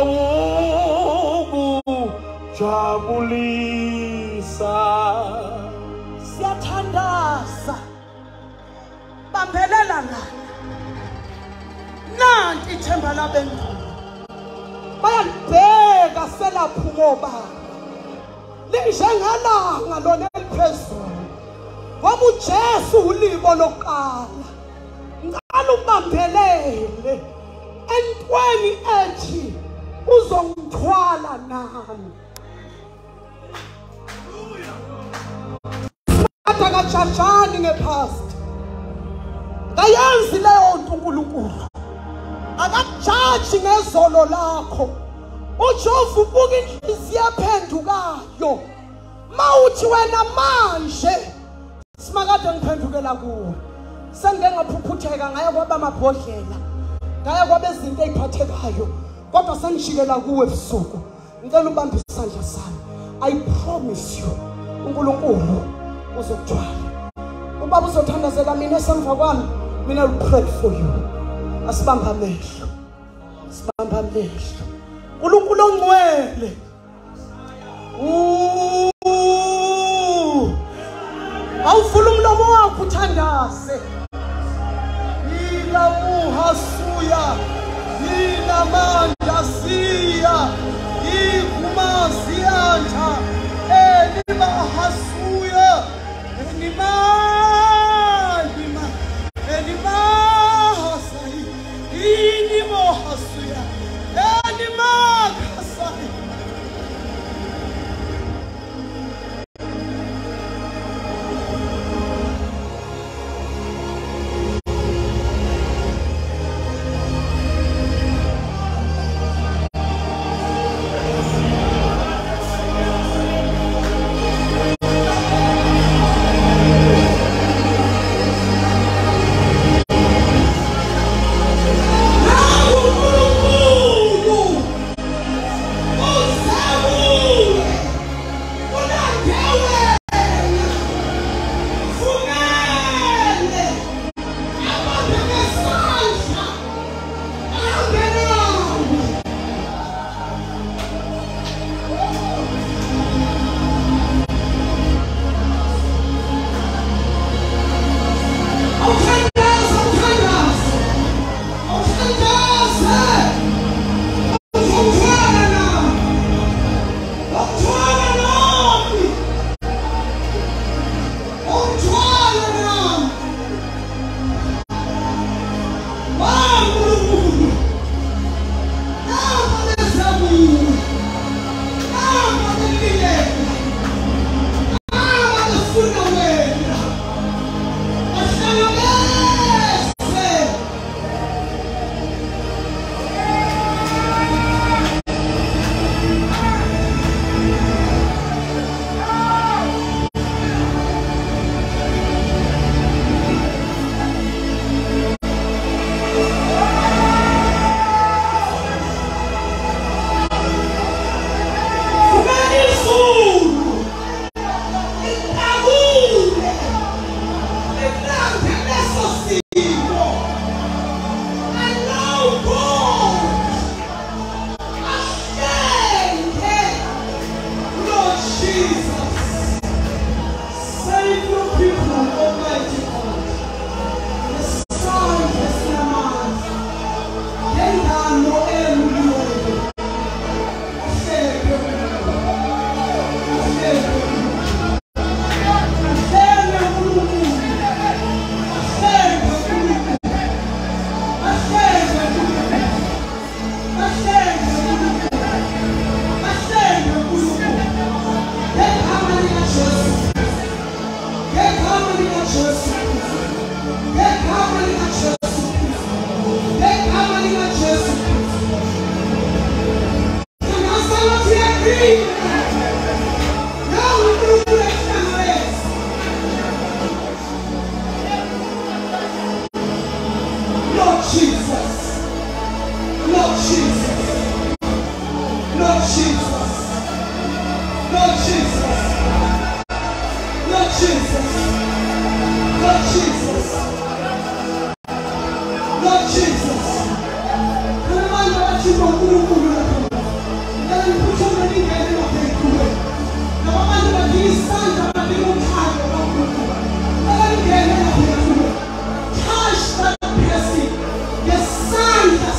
ukujabulisa siyathandaza. Bambelela ngani nanti ithemba labendulo bayalibheka selaphuma obaba linjengelanga lona eliphezulu. Ngoba ujesu ulibo lokuqala. Ngicala ubambelele. Entweni ethi uzongithwala nami. Kade kajajani ngephasti kayenzi leyo nto unkulunkulu. Akajaji ngezolo lakho. Ujova ubuka inhliziyo ephendukayo mawuthi wena manje simakade ngiphendukela kuwe. Sengike ngaphuphutheka ngaya kwaba amabhodlela ngaya kwaba izinto ey'phathekayo kodwa sengishikela kuwe ebusuku. Ngicela ubambe isandla sami. I promise you unkulunkulu uzokuthwala ubaba uzothandazela mina esemva mina will pray for you. Asibambe amehlo. Sibambe amehlo. uNkulunkulu ongcwele. Awuvula umlomo wakho uthandaze Hallelujah.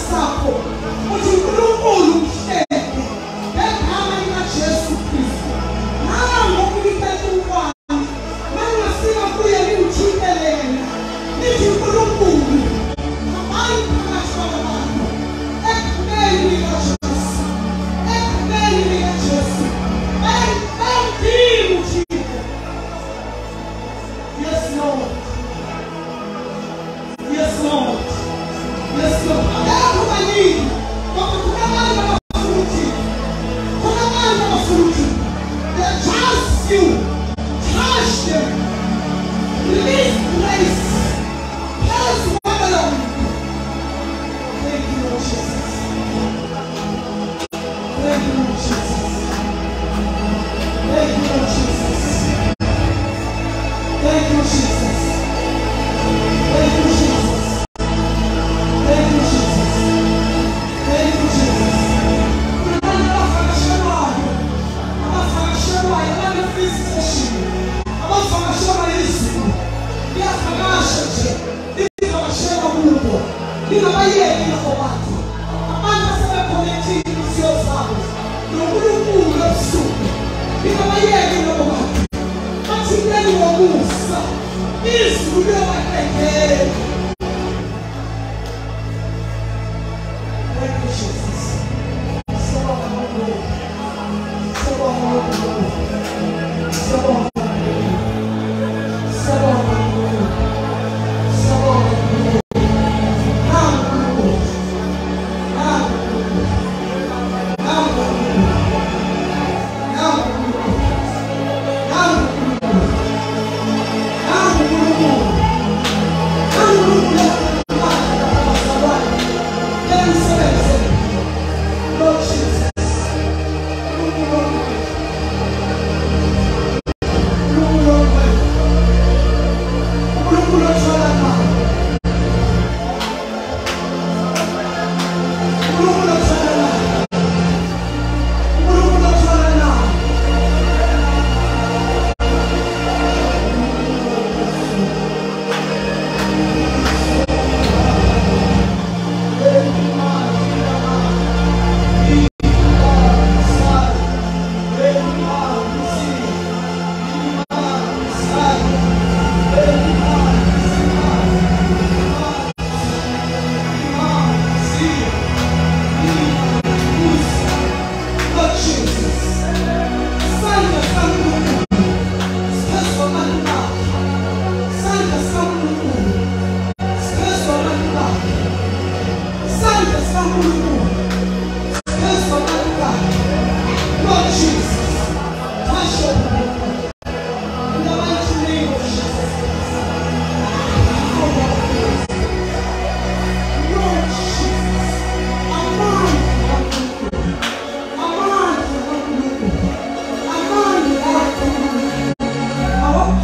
Ngesandla sakho. Uthi uNkulunkulu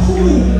ruim.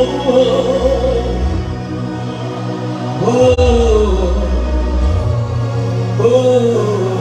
oh, oh, oh.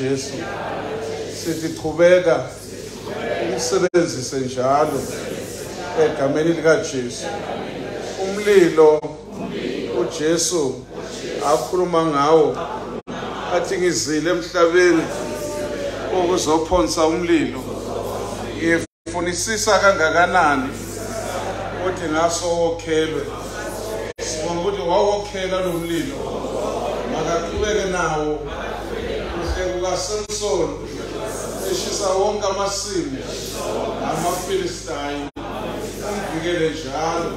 likaJesu sithi chubeka umsebenzise njalo egameni likaJesu. Umlilo uJesu akhuluma ngawo athi ngizile emhlabeni ukuzophonsa umlilo. Ngifunisisa kangakanani ukuthi ngaso wokhelwe sibonga ukuthi wawokhela lo mlilo. Kuhle kukasamsoni eshisa wonke amasimu amafilistayi umvikele njalo.